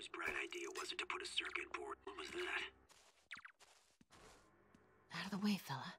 whose bright idea was it to put a circuit board? What was that? Out of the way, fella.